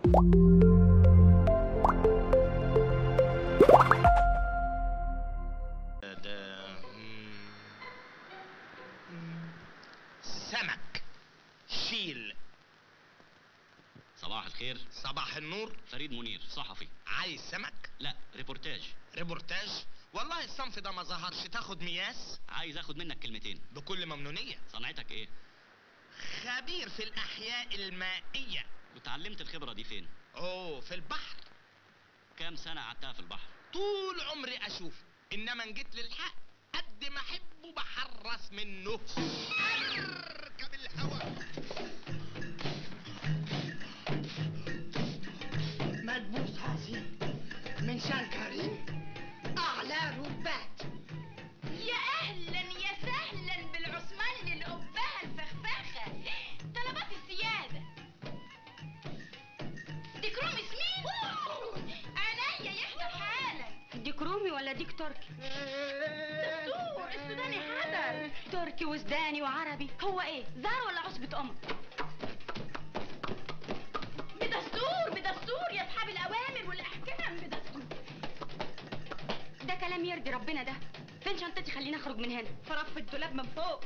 سمك. شيل. صباح الخير. صباح النور. فريد منير صحفي. عايز سمك؟ لا ريبورتاج. ريبورتاج؟ والله الصنف ده ما ظهرش. تاخد مياس؟ عايز اخد منك كلمتين. بكل ممنونية. صنعتك إيه؟ خبير في الأحياء المائية. وتعلمت الخبرة دي فين؟ أوه في البحر. كام سنة قعدتها في البحر؟ طول عمري أشوف إنما إن جيت للحق قد ما أحبه بحرص منه. أركب الهوا. مدبوس عظيم من شنكرين تركي. دستور السوداني حضر تركي وسوداني وعربي. هو إيه؟ زهر ولا عصبة قمر بدستور بدستور يا أصحاب الأوامر والأحكام بدستور. ده كلام يرضي ربنا ده. فين شنطتي؟ خليني أخرج من هنا. في رف الدولاب من فوق.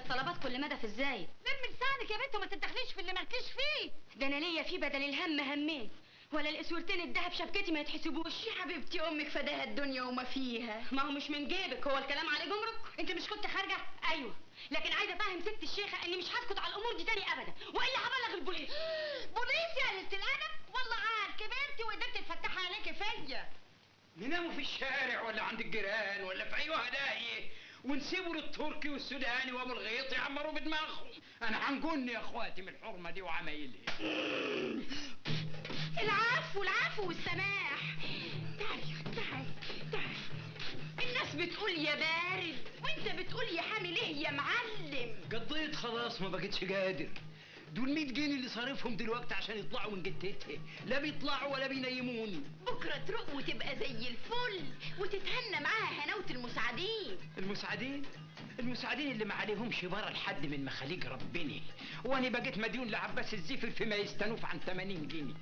الطلبات كل مدى في الزايد. لم لسانك يا بنت وما تتدخليش في اللي مالكيش فيه. ده أنا ليا في بدل الهم همين. ولا الأسورتين الدهب شبكتي ما يتحسبوش. يا حبيبتي أمك فداها الدنيا وما فيها. ما هو مش من جيبك هو الكلام عليه جمرك. أنت مش كنت خارجة؟ أيوه. لكن عايزة أفهم ست الشيخة إني مش هسكت على الأمور دي تاني ابدا. وإلا هبلغ البوليس. بوليس يا قلة الأدب؟ والله عاد كبرتي وقدرت تفتحي عليكي فيا. نناموا في الشارع ولا عند الجيران ولا في أي هدايه ونسيبوا للتركي والسوداني وابو الغيط يعمروا بدماغهم. أنا هنجن يا إخواتي من الحرمه دي وعمايلها العفو العفو والسماح. تعالي تعالي تعالي الناس بتقول يا بارد وأنت بتقول يا حامل إيه يا معلم؟ قضيت خلاص ما بقتش قادر. دول 100 جنيه اللي صارفهم دلوقتي عشان يطلعوا من جتتها لا بيطلعوا ولا بينيموني. بكرة تروق وتبقى زي الفل وتتهنى معاها هناوة المساعدين؟ المساعدين اللي ما عليهمش برا لحد من مخاليق ربنا. وأنا بقيت مديون لعباس الزفر فيما يستنوف عن 80 جنيه.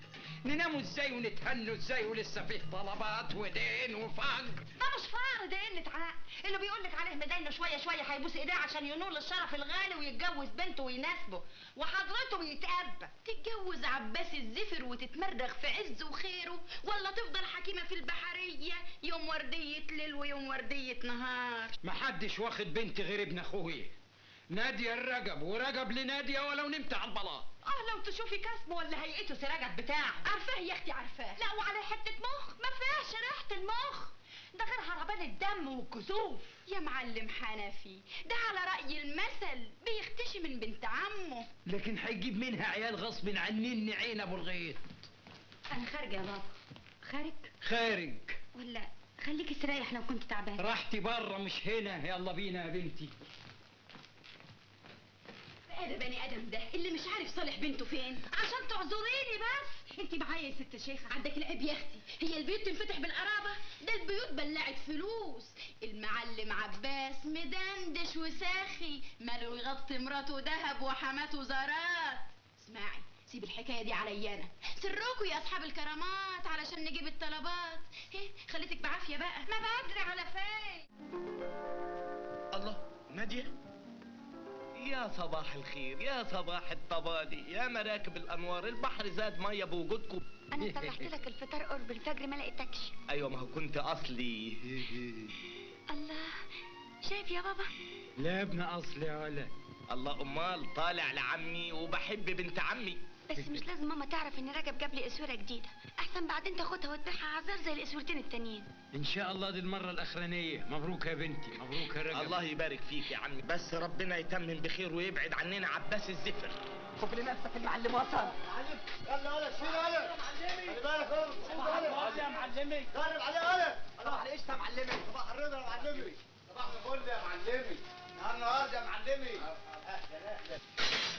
نناموا إزاي ونتهنوا إزاي ولسه فيه طلبات ودين وفقر ده مش فقر ده قلة عقل اللي بيقول لك عليه مدينة شوية شوية هيبوس إيديه عشان ينول الشرف الغالي ويتجوز بنته ويناسبه. وحضرته بيتأبى تتجوز عباس الزفر وتتمردغ في عز وخيره. ولا تفضل حكيمة في البحرية. يوم وردية ليل ويوم وردية نهار. ما حدش واخد بنتي غير ابن اخويا نادية الرجب ورجب لنادية ولو نمت على البلاط آه لو تشوفي كسبه ولا هيئته سراجك بتاعه. عارفاه يا أختي عارفاه. لا وعلى حتة مخ. ما فيهاش ريحه المخ. ده غير هربان الدم والكسوف يا معلم حنفي ده على رأي المثل. بيختشي من بنت عمه. لكن هيجيب منها عيال غصب عنين عين أبو الغيط. أنا خارجة يا بابا. خارج؟ خارج. ولا خليك استريح لو كنت تعبان. راحتي بره مش هنا. يلا بينا يا بنتي. ده بني آدم ده اللي مش عارف صالح بنته فين. عشان تعذريني بس. انت معايا يا ست شيخه عندك العيب يا أختي. هي البيوت تنفتح بالقرابة. ده البيوت بلعت فلوس. المعلم عباس مدندش وساخي. ماله يغطي مراته دهب وحماته زارات. اسمعي سيب الحكاية دي عليا أنا. سركوا يا أصحاب الكرامات علشان نجيب الطلبات. إيه خليتك بعافية بقى. ما بدري على فين الله نادية؟ يا صباح الخير يا صباح الطبالي يا مراكب الأنوار البحر زاد مية بوجودكم. أنا طلعت لك الفطار قرب الفجر ما لقيتكش. أيوه ما هو كنت أصلي. الله شايف يا بابا؟ لا ابن اصل يا ولد الله أمال طالع لعمي وبحب بنت عمي. بس مش لازم ماما تعرف ان رجب جاب لي أسورة جديدة. أحسن بعدين تاخدها وتبيعها عذار زي الأسورتين التانيين. إن شاء الله دي المرة الأخرانية. مبروك يا بنتي مبروك يا رجب. الله يبارك فيك يا عمي. بس ربنا يتمم بخير ويبعد عننا عباس الزفر. خف لنفسك المعلم وصل يلا ولا شيل ولا خلي بالك اهو يا معلمي جرب عليه ولا صباح القشطه يا معلمي. صباح الرضا يا معلمي. صباح الفل يا معلمي. نهار النهارده يا معلمي.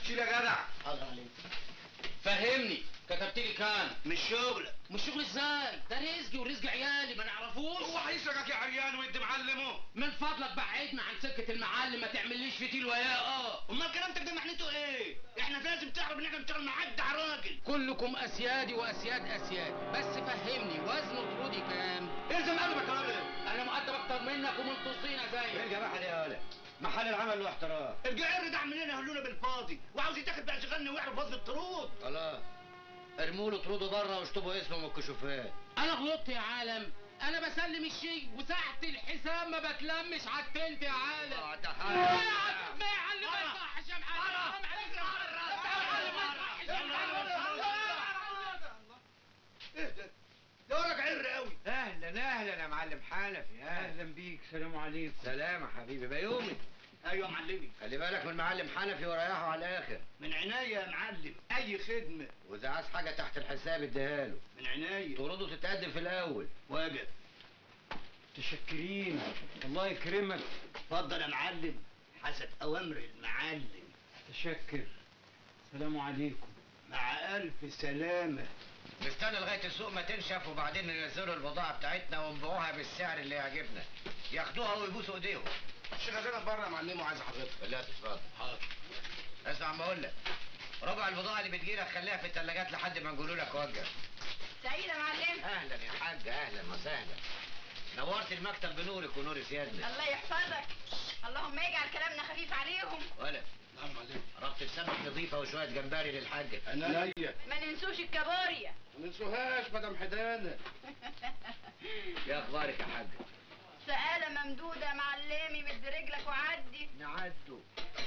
شيل يا جدع فهمني كتبت لي كام مش شغلك مش شغل إزاي ده رزقي ورزق عيالي ما نعرفوش هو هيسرقك يا عريان ويدي معلمه من فضلك بعد ابعدنا عن سكه المعلم ما تعمليش فتيل وياه آه امال كلامتك ده معناته إيه؟ إحنا لازم تعرف ان إحنا بنشتغل مع اجدع راجل كلكم أسيادي وأسياد أسياد. بس فهمني وزن طرودي كام؟ إلزم قلبك يا راجل. أنا مؤدب أكتر منك ومن طصينه زيك الجماعه دي يا ولد. محل العمل له احترام الجعر ده عاملين هلونا بالفاضي وعاوز يتاخد بقى شغلنا ويعرف وزن الطرود خلاص ارموا له طروده بره واشطبوا اسمه من الكشوفات أنا غلطت يا عالم أنا بسلم الشيء وساعة الحساب ما بتلمش على التلت يا عالم آه تعال يعلم ما يعلم ما يصحش يا معلم إيه ده؟ ده ورق عر قوي أهلا أهلا يا معلم حنفي أهلا بيك. سلام عليكم. سلام يا حبيبي. بيومي. أيوه يا معلمي. خلي بالك من معلم حنفي وريحه على الآخر. من عناية يا معلم. أي خدمة. وإذا عايز حاجة تحت الحساب اديها له. من عناية طروده تتقدم في الأول. واجب. متشكرين الله يكرمك. اتفضل يا معلم. حسب أوامر المعلم. تشكر. سلام عليكم. مع ألف سلامة. نستنى لغاية السوق ما تنشف وبعدين ننزلوا البضاعة بتاعتنا ونبيعوها بالسعر اللي يعجبنا. ياخدوها ويبوسوا ايديهم. الشيخ زينب بره يا معلم؟ وعايز حضرتك. لا تتفضل حاضر. اسمع ما أقول لك ربع البضاعة اللي بتجيلك خليها في الثلاجات لحد ما نقول لك وجه. سعيدة معلم. أهلا يا حاج أهلا وسهلا. نورت المكتب بنورك ونور سيادنا الله يحفظك. اللهم اجعل كلامنا خفيف عليهم. ولا. نعم معلم ربطة سمك نظيفة وشوية جمبري للحاجة عناية ما ننسوش الكابوريا. ما ننسوهاش مدام حدانه يا أخبارك يا حاج؟ سقالة ممدودة معلمي مد رجلك وعدي. نعدوا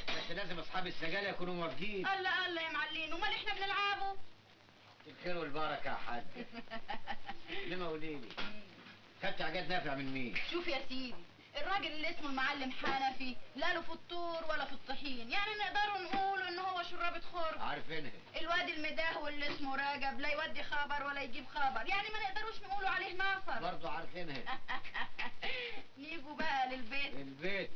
بس لازم أصحاب السجالة يكونوا موافقين. الله الله يا معلم امال إحنا بنلعبه؟ الخير والبركة يا حاج. لما قوليلي خدت حاجات نافع من مين؟ شوف يا سيدي. الراجل اللي اسمه المعلم حنفي لا له في الطور ولا في الطحين. يعني نقدروا نقول ان هو شرابة خرج عارفينها الواد المداهو اللي اسمه راجب لا يودي خبر ولا يجيب خبر. يعني ما نقدروش نقولوا عليه ناصر. برضه عارفينها نيجوا بقى للبيت. البيت.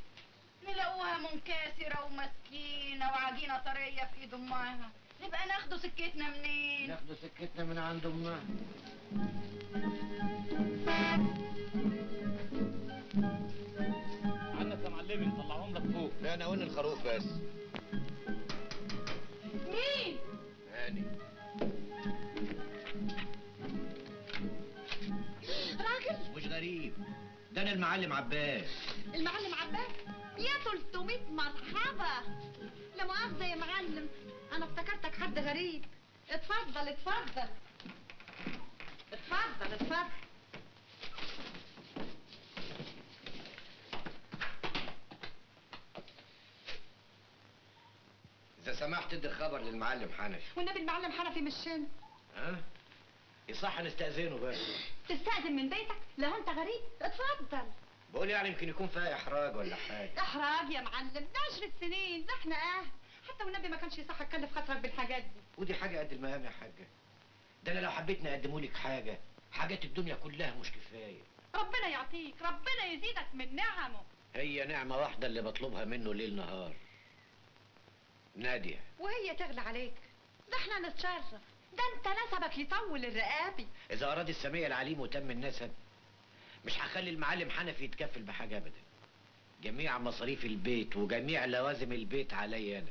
نلاقوها منكسرة ومسكينة وعجينة طرية في إيد أمها. نبقى ناخدوا سكتنا منين؟ ناخدوا سكتنا من عند أمها. وين الخروف بس. مين؟ هاني. راجل. مش غريب. ده أنا المعلم عباس. المعلم عباس؟ يا 300 مرحبا. لا مؤاخذة يا معلم. أنا افتكرتك حد غريب. اتفضل اتفضل. اتفضل اتفضل. اذا سمحت ادي الخبر للمعلم حنفي. والنبي المعلم حنفي مش هنا ها؟ يصح نستأذنه بقى تستأذن من بيتك؟ لو انت غريب. اتفضل. بقول يعني يمكن يكون فيها إحراج ولا حاجة. إحراج يا معلم. ده عشر سنين. ده إحنا أهل حتى والنبي ما كانش يصح اتكلف خاطرك بالحاجات دي. ودي حاجة قد المقام يا حاجة. ده أنا لو حبيت نقدمه لك حاجة حاجات الدنيا كلها مش كفاية. ربنا يعطيك. ربنا يزيدك من نعمه. هي نعمة واحدة اللي بطلبها منه ليل نهار. نادية. وهي تغلى عليك. ده إحنا نتشرف. ده انت نسبك يطول الرقابي. إذا أراد السميع العليم وتم النسب مش هخلي المعلم حنفي يتكفل بحاجة ابدا. جميع مصاريف البيت وجميع لوازم البيت عليا أنا.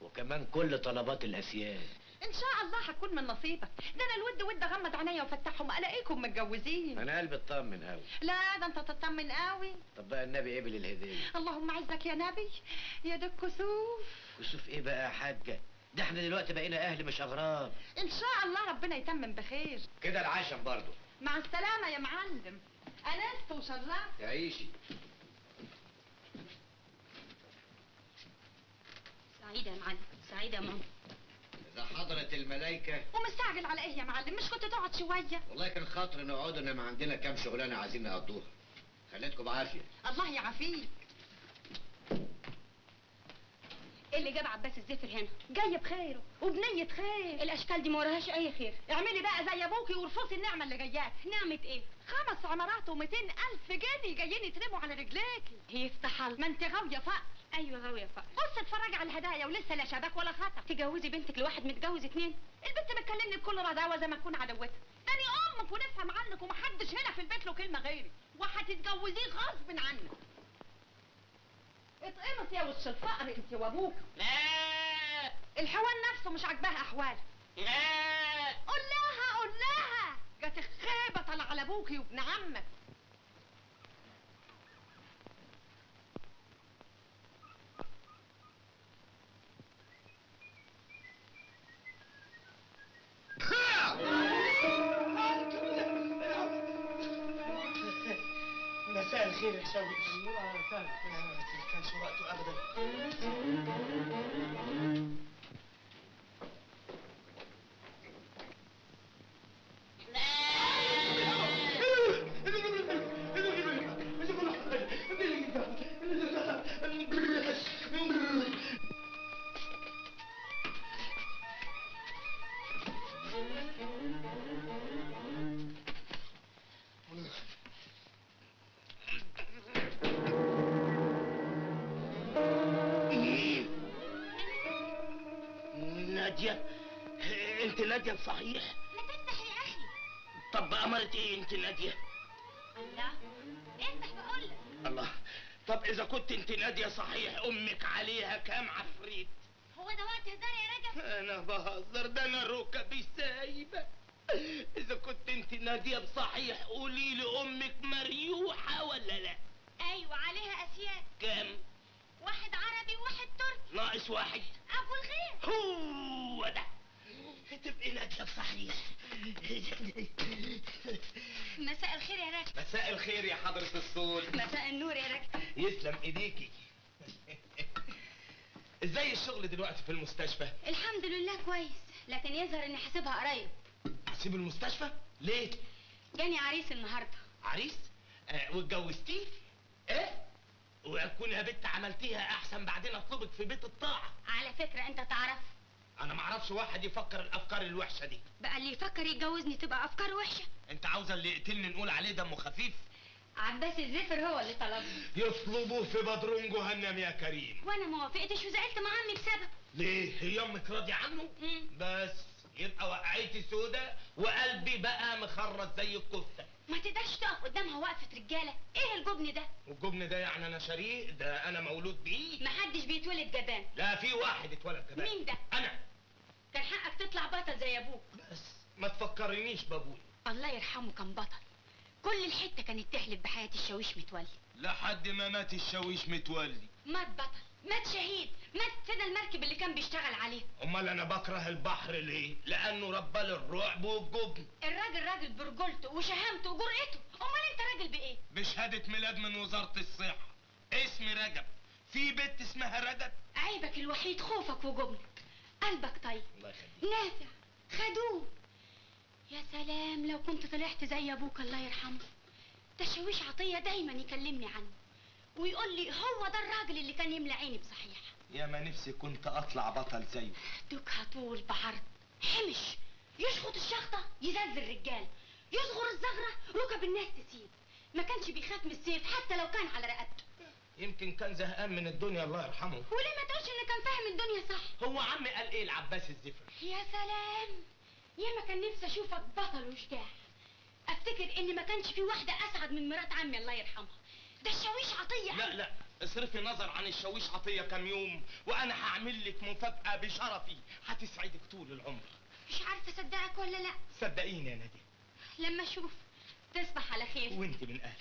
وكمان كل طلبات الأسياد. إن شاء الله هكون من نصيبك. ده أنا الود ود اغمض عينيا وافتحهم ألاقيكم متجوزين. أنا قلبي اطمن قوي لا ده أنت تطمن قوي. طب بقى النبي قبل الهديه اللهم عزك يا نبي. يا ده الكسوف كسوف إيه بقى يا حاجة؟ ده إحنا دلوقتي بقينا أهل مش أغراب. إن شاء الله ربنا يتمم بخير. كده العشم برضه. مع السلامة يا معلم. أنست وشرفت. تعيشي سعيدة يا معلم. سعيدة يا ماما. اذا حضرت الملايكه ومستعجل على إيه يا معلم؟ مش كنت تقعد شوية؟ والله كان خاطر نقعد انما عندنا كام شغلانة عايزين نقضوها. خليتكم بعافية. الله يعافيك. إيه اللي جاب عباس الزفر هنا. جاي بخيره وبنية خير. الأشكال دي ما وراهاش أي خير. اعملي بقى زي أبوكي وارفضي النعمة اللي جاياك. نعمة إيه؟ خمس عمارات و ألف جنيه جايين يترموا على رجليكي. يفتح الله ما انت غاوية فقر. أيوه غاوية فقر بص اتفرجي على الهدايا ولسه لا شبك ولا خطر تجوزي بنتك لواحد متجوز اتنين؟ البنت بتكلمني بكل رضاوه زي ما تكون عدوتها. تاني أمك ونفهم عنك ومحدش هنا في البيت له كلمة غيري. وهتتجوزيه غصب عنك. اتقمص يا وش الفقر انت وابوك. لا. الحوان نفسه مش عاجباها احواله لا. قول لها قول لها. جت الخيبه طلع على ابوكي وابن عمك. مساء الخير يا شوقي ما كانش وقته ابدا. نادية انت نادية صحيح؟ ما تفتح يا أخي. طب أمرت إيه انت نادية الله. افتح بقول الله. طب إذا كنت انت نادية صحيح أمك عليها كام عفريت؟ هو ده وقت هزار يا رجب أنا بهزر ده أنا ركبي سايبة إذا كنت انت نادية بصحيح قولي لي أمك مريوحة ولا لا؟ أيوه عليها أسياد. كام واحد عربي وواحد تركي. ناقص واحد. أبو الخير هو ده. تبقي نادية بصحيح. مساء الخير يا رجب مساء الخير يا حضرة الصول مساء النور يا رجب يسلم ايديكي إزاي الشغل دلوقتي في المستشفى؟ الحمد لله كويس لكن يظهر اني حاسبها قريب. هسيب المستشفى؟ ليه؟ جاني عريس النهارده. عريس؟ آه واتجوزتيه؟ إيه؟ واكون يا بنت عملتيها أحسن بعدين أطلبك في بيت الطاعة. على فكرة أنت تعرف. أنا معرفش واحد يفكر الأفكار الوحشة دي. بقى اللي يفكر يتجوزني تبقى أفكار وحشة. أنت عاوزه اللي يقتلني نقول عليه دمه خفيف؟ عباس الزفر هو اللي طلبني. يطلبوا في بدرون جهنم يا كريم. وأنا ما وافقتش وزعلت مع عمي بسبب. ليه؟ هي أمك راضية عنه؟ مم. بس يبقى وقعتي سودة وقلبي بقى مخرط زي الكفتة. ما تقدرش تقف قدامها وقفة رجالة. إيه الجبن ده؟ والجبن ده يعني أنا شريك ده أنا مولود بيه؟ محدش بيتولد جبان. لا في واحد اتولد كمان مين ده؟ أنا. كان حقك تطلع بطل زي أبوك. بس ما تفكرنيش بابوي. الله يرحمه كان بطل. كل الحتة كانت تحلف بحياة الشاويش متولي. لحد ما مات الشاويش متولي. مات بطل. مات شهيد مات سنة المركب اللي كان بيشتغل عليه. أمال أنا بكره البحر ليه؟ لأنه ربى الرعب والجبن. الراجل راجل برجولته وشهامته وجرأته. أمال أنت راجل بإيه؟ بشهادة ميلاد من وزارة الصحة. اسمي رجب. في بنت اسمها رجب؟ عيبك الوحيد خوفك وجبنك. قلبك طيب. الله يخليك. نافع. خدوم. يا سلام لو كنت طلعت زي أبوك الله يرحمه. ده شاويش عطية دايما يكلمني عنه. ويقول لي هو ده الراجل اللي كان يملى عيني بصحيح. يا ما نفسي كنت أطلع بطل زيه. دوكها طول بعرض حمش. يشخط الشخطة يزلزل الرجال. يصغر الزغرة ركب الناس تسيب. ما كانش بيخاف من السيف حتى لو كان على رقبته. يمكن كان زهقان من الدنيا الله يرحمه. وليه ما تقولش ان كان فاهم الدنيا صح؟ هو عمي قال إيه العباس الزفر؟ يا سلام. يا ما كان نفسي أشوفك بطل وشجاع. أفتكر إن ما كانش في واحدة أسعد من مرات عمي الله يرحمها. ده الشاويش عطية. لا لا اصرفي نظر عن الشاويش عطية كام يوم وأنا هعمل لك مفاجأة بشرفي. هتسعدك طول العمر. مش عارفة أصدقك ولا لا. صدقيني يا نادية لما أشوف تصبح على خير. وأنت من أهل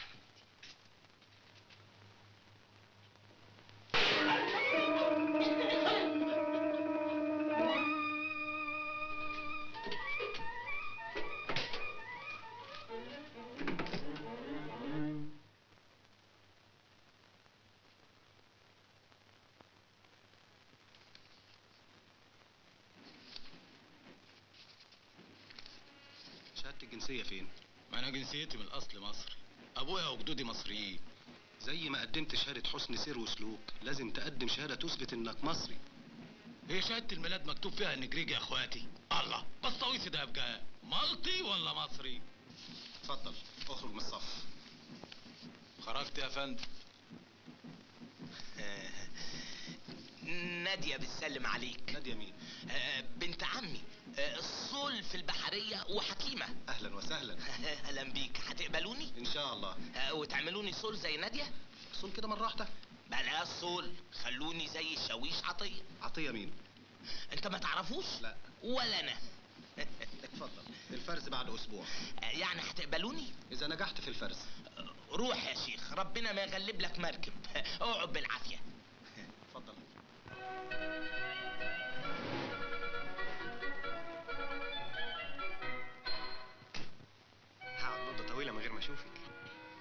شهادة الجنسية فين؟ ما أنا جنسيتي من الأصل مصري أبويا وجدودي مصريين. زي ما قدمت شهادة حسن سير وسلوك لازم تقدم شهادة تثبت إنك مصري. هي شهادة الميلاد مكتوب فيها جريجي يا إخواتي. الله بسطويسي ده يبقى مالطي ولا مصري؟ اتفضل اخرج من الصف. خرجت يا فندم. نادية بتسلم عليك. نادية مين؟ آه، بنت عمي. آه، الصول في البحرية وحكيمة. أهلا وسهلا. أهلا بيك. هتقبلوني؟ إن شاء الله. آه، وتعملوني صول زي نادية؟ صول كده مره واحدة بلاش صول خلوني زي الشاويش عطية. عطية مين؟ أنت ما تعرفوش؟ لا. ولا أنا. اتفضل. الفرز بعد أسبوع. يعني هتقبلوني؟ إذا نجحت في الفرز. روح يا شيخ. ربنا ما يغلب لك مركب. اقعد بالعافية.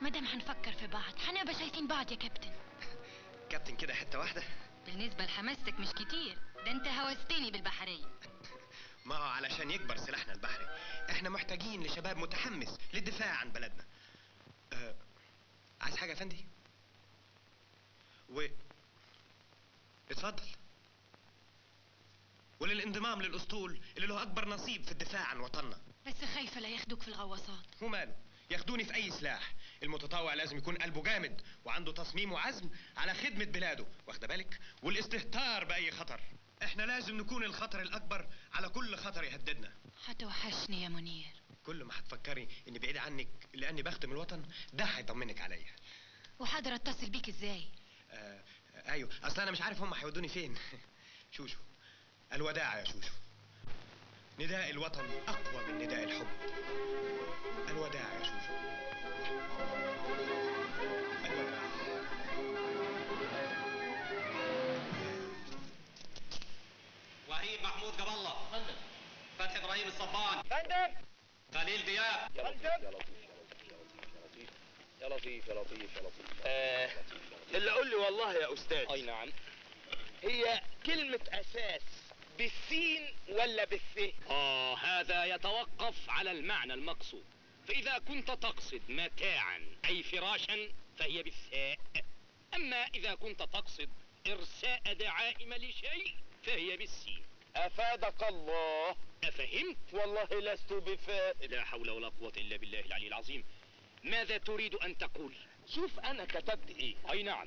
مادام هنفكر في بعض هنبقى شايفين بعض يا كابتن. كابتن كده حتة واحدة. بالنسبة لحماستك مش كتير. ده انت هوستني بالبحرية ما هو علشان يكبر سلاحنا البحري. إحنا محتاجين لشباب متحمس للدفاع عن بلدنا. أه... عايز حاجة يا فندي؟ و اتفضل. وللانضمام للأسطول اللي له أكبر نصيب في الدفاع عن وطننا. بس خايفة لا ياخدوك في الغواصات. وماله ياخدوني في أي سلاح. المتطوع لازم يكون قلبه جامد وعنده تصميم وعزم على خدمة بلاده. واخدة بالك؟ والاستهتار بأي خطر. إحنا لازم نكون الخطر الأكبر على كل خطر يهددنا. هتوحشني يا منير. كل ما هتفكري إني بعيد عنك لأني بخدم الوطن ده هيطمنك عليا. وحاضر أتصل بيك إزاي؟ آه أيوه. أصل أنا مش عارف هم هيودوني فين. شوشو. الوداع يا شوشو. نداء الوطن أقوى من نداء الحب. الوداع يا شوشو الوداع وهيب محمود جاب الله. فتحي إبراهيم الصبان. فندم! خليل دياب. فندم! يا لطيف يا لطيف يا لطيف آه اللي قول لي والله يا أستاذ. أي نعم. هي كلمة أساس بالسين ولا بالث آه هذا يتوقف على المعنى المقصود. فإذا كنت تقصد متاعا أي فراشا فهي بالثاء. أما إذا كنت تقصد إرساء دعائم لشيء فهي بالسين. أفادك الله. أفهمت؟ والله لست بفاء. لا حول ولا قوة إلا بالله العلي العظيم. ماذا تريد أن تقول؟ شوف أنا كتبت إيه. أي نعم.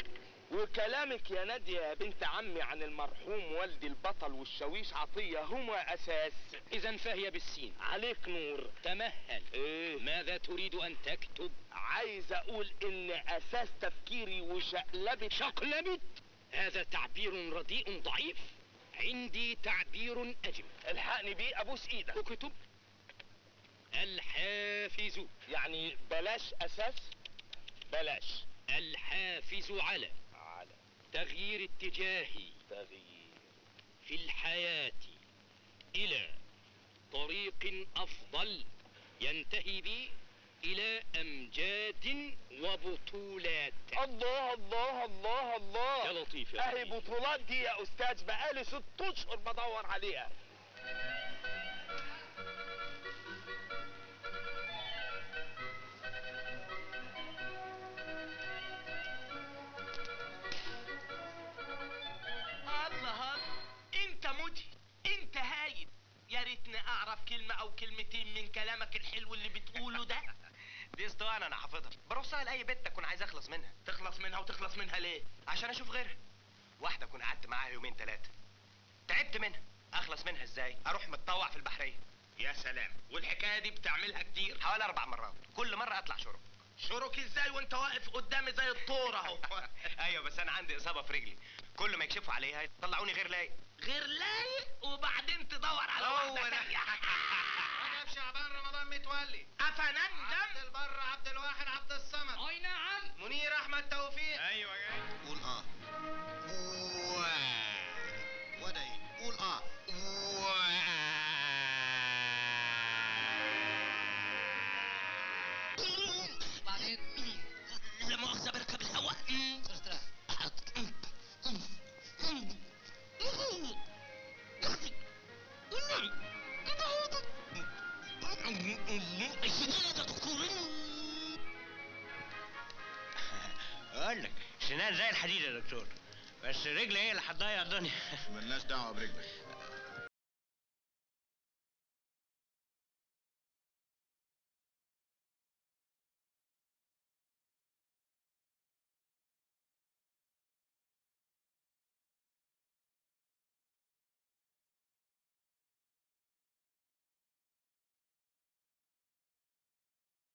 وكلامك يا نادية يا بنت عمي عن المرحوم والدي البطل والشاويش عطية هما أساس. إذا فهي بالسين. عليك نور. تمهل. إيه. ماذا تريد أن تكتب؟ عايز أقول إن أساس تفكيري وشقلبت. شقلبت؟ هذا تعبير رديء ضعيف. عندي تعبير أجمل. الحقني بيه ابوس إيدك أكتب. الحافز. يعني بلاش أساس بلاش. الحافز على. تغيير اتجاهي تغيير في الحياة إلى طريق أفضل ينتهي بي إلى أمجاد وبطولات. الله الله الله الله. يا لطيف يا اهي لطيف. بطولات دي يا أستاذ بقالي ست اشهر بدور عليها. كلمة أو كلمتين من كلامك الحلو اللي بتقوله ده؟ دي اسطوانة أنا حافظها. برصها لأي بنت أكون عايز أخلص منها. تخلص منها وتخلص منها ليه؟ عشان أشوف غيرها. واحدة أكون قعدت معاها يومين ثلاثة تعبت منها. أخلص منها إزاي؟ أروح متطوع في البحرية. يا سلام. والحكاية دي بتعملها كتير؟ حوالي أربع مرات. كل مرة أطلع شرب شروك إزاي؟ وأنت واقف قدامي زي الطور أهو. أيوه بس أنا عندي إصابة في رجلي. كل ما يكشفوا عليها يطلعوني غير لايق. غير لايق وبعدين تدور على هو واحدة ده. تانية رجب شعبان رمضان متولي. عبد افنندم البر عبد الواحد عبد الصمد. أي نعم. منير أحمد توفيق. أيوه جاي قول آه. زي الحديد يا دكتور. بس رجلي هي اللي هتضيع الدنيا. ملناش دعوة برجلك.